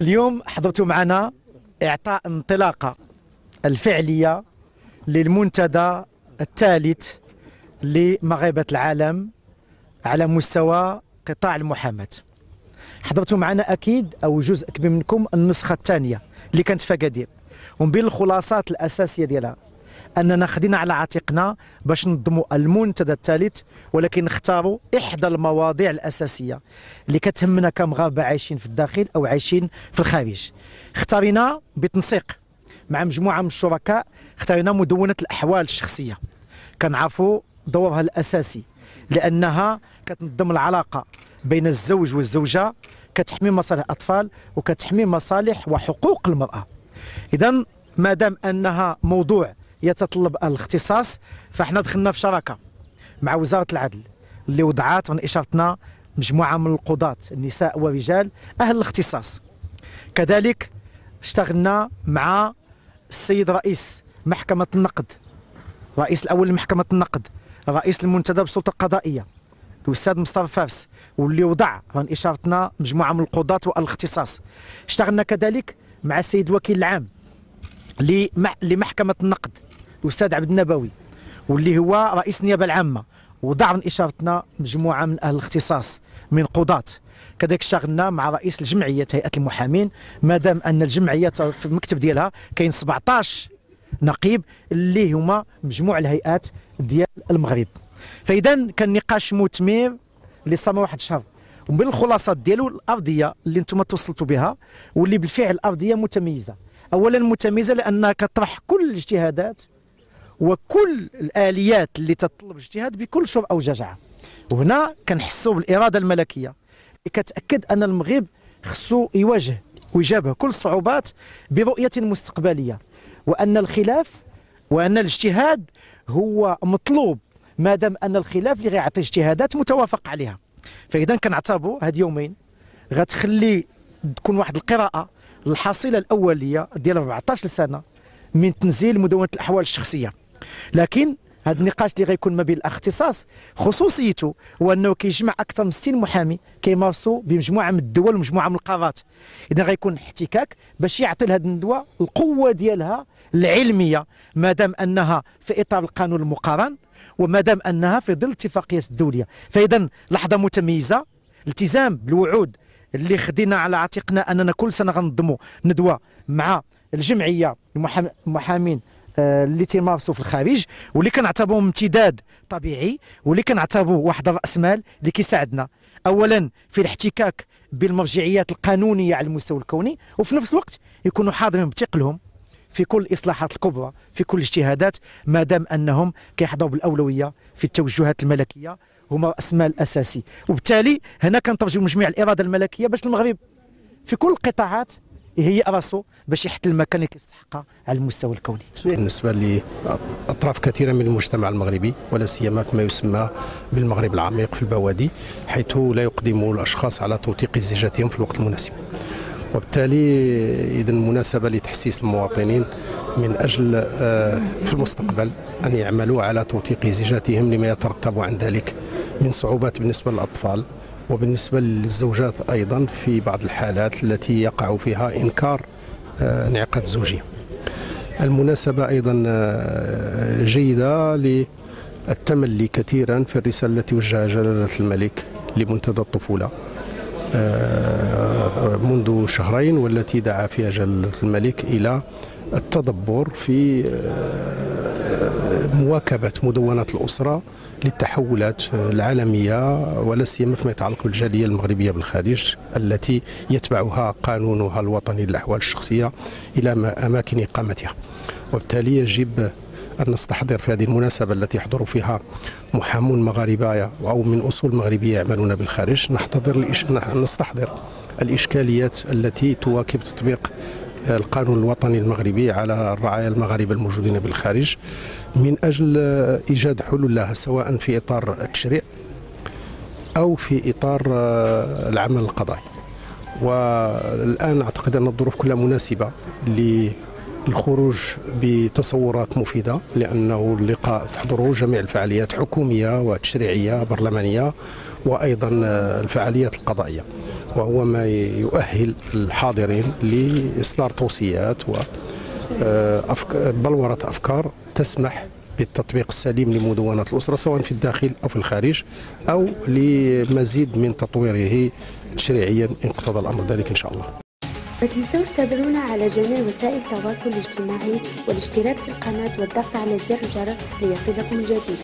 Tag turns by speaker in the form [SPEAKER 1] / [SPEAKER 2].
[SPEAKER 1] اليوم حضرتوا معنا إعطاء انطلاقة الفعلية للمنتدى الثالث لمغاربة العالم على مستوى قطاع المحاماة. حضرتوا معنا أكيد أو جزء كبير منكم النسخة الثانية اللي كانت في أكادير ومن بين الخلاصات الأساسية ديالها أننا خدينا على عاتقنا باش ننظموا المنتدى الثالث ولكن نختاروا إحدى المواضيع الأساسية اللي كتهمنا كمغاربة عايشين في الداخل أو عايشين في الخارج. اختارينا بتنسيق مع مجموعة من الشركاء اختارينا مدونة الأحوال الشخصية. كنعرفوا دورها الأساسي لأنها كتنظم العلاقة بين الزوج والزوجة كتحمي مصالح الأطفال وكتحمي مصالح وحقوق المرأة. اذا ما دام أنها موضوع يتطلب الاختصاص فاحنا دخلنا في شراكة مع وزارة العدل اللي وضعات من إشارتنا مجموعة من القضاة النساء والرجال أهل الاختصاص. كذلك اشتغلنا مع السيد رئيس محكمة النقد رئيس الأول لمحكمة النقد رئيس المنتدى بالسلطه القضائيه الأستاذ مصطفى فارس واللي وضع من إشارتنا مجموعة من القضاة والاختصاص. اشتغلنا كذلك مع السيد الوكيل العام لمحكمة النقد. الأستاذ عبد النبوي واللي هو رئيس النيابة العامة وضع من إشارتنا مجموعة من أهل الاختصاص من قضاة. كذلك اشتغلنا مع رئيس الجمعيه هيئة المحامين. ما دام أن الجمعية في المكتب ديالها كاين 17 نقيب اللي هما مجموع الهيئات ديال المغرب. فإذا كان نقاش مثمر اللي صام واحد الشهر. ومن الخلاصات ديالو الأرضية اللي أنتم توصلتوا بها واللي بالفعل ارضيه متميزة. اولا متميزة لأنها كطرح كل الاجتهادات وكل الآليات اللي تتطلب الاجتهاد بكل شر أو ججعه وهنا كنحسوا بالإرادة الملكية. اللي كتأكد أن المغرب خصو يواجه ويجابه كل الصعوبات برؤية مستقبلية. وأن الخلاف وأن الاجتهاد هو مطلوب ما دام أن الخلاف اللي غيعطي اجتهادات متوافق عليها. فإذا كنعتبروا هاد يومين غتخلي تكون واحد القراءة الحصيله الأولية ديال 14 سنه من تنزيل مدونة الأحوال الشخصية. لكن هذا النقاش اللي غيكون ما بين الاختصاص خصوصيته هو أنه كيجمع أكثر من 60 محامي كيمارسوا بمجموعة من الدول ومجموعة من القارات. اذا غيكون احتكاك باش يعطي لهذه الندوة القوة ديالها العلمية. ما دام أنها في إطار القانون المقارن وما دام أنها في ظل الاتفاقيات الدولية. فإذا لحظة متميزة التزام بالوعود اللي خدينا على عاتقنا أننا كل سنة غنظموا ندوة مع الجمعية المحامين اللي تيمارسوا في الخارج واللي كنعتبروه امتداد طبيعي واللي كنعتبروه واحد راس مال اللي كيساعدنا. اولا في الاحتكاك بالمرجعيات القانونية على المستوى الكوني وفي نفس الوقت يكونوا حاضرين بثقلهم في كل الاصلاحات الكبرى في كل الاجتهادات ما دام أنهم كيحظوا بالأولوية في التوجهات الملكية هما رأس مال أساسي. وبالتالي هنا كنترجم جميع الإرادة الملكية باش المغرب في كل القطاعات يهيئ راسه باش يحت المكان اللي كيستحقها على المستوى الكوني.
[SPEAKER 2] بالنسبة لأطراف كثيرة من المجتمع المغربي ولا سيما فيما يسمى بالمغرب العميق في البوادي حيث لا يقدم الأشخاص على توثيق زيجاتهم في الوقت المناسب. وبالتالي اذا مناسبه لتحسيس المواطنين من أجل آه، في المستقبل أن يعملوا على توثيق زيجاتهم لما يترتب عن ذلك من صعوبات بالنسبة للأطفال وبالنسبة للزوجات أيضا في بعض الحالات التي يقع فيها إنكار آه، انعقاد الزوجية المناسبة أيضا آه، جيدة للتملي كثيرا في الرسالة التي وجهها جلالة الملك لمنتدى الطفولة آه، منذ شهرين والتي دعا فيها جلالة الملك إلى التدبر في مواكبة مدونة الأسرة للتحولات العالمية ولا سيما فيما يتعلق بالجالية المغربية بالخارج التي يتبعها قانونها الوطني للأحوال الشخصية إلى أماكن إقامتها. وبالتالي يجب أن نستحضر في هذه المناسبة التي يحضر فيها محامون مغاربة أو من أصول مغربية يعملون بالخارج نحتضر نستحضر الإشكاليات التي تواكب تطبيق القانون الوطني المغربي على الرعايا المغاربة الموجودين بالخارج. من أجل إيجاد حلول لها سواء في إطار التشريع أو في إطار العمل القضائي. والآن أعتقد أن الظروف كلها مناسبة الخروج بتصورات مفيدة لأنه اللقاء تحضره جميع الفعاليات حكومية وتشريعية برلمانية وأيضا الفعاليات القضائية. وهو ما يؤهل الحاضرين لإصدار توصيات وبلورة أفكار تسمح بالتطبيق السليم لمدونة الأسرة سواء في الداخل أو في الخارج أو لمزيد من تطويره تشريعيا إن اقتضى الأمر. ذلك إن شاء الله.
[SPEAKER 3] ما تنسوش تابعونا على جميع وسائل التواصل الاجتماعي والاشتراك في القناة والضغط على زر الجرس ليصلكم الجديد.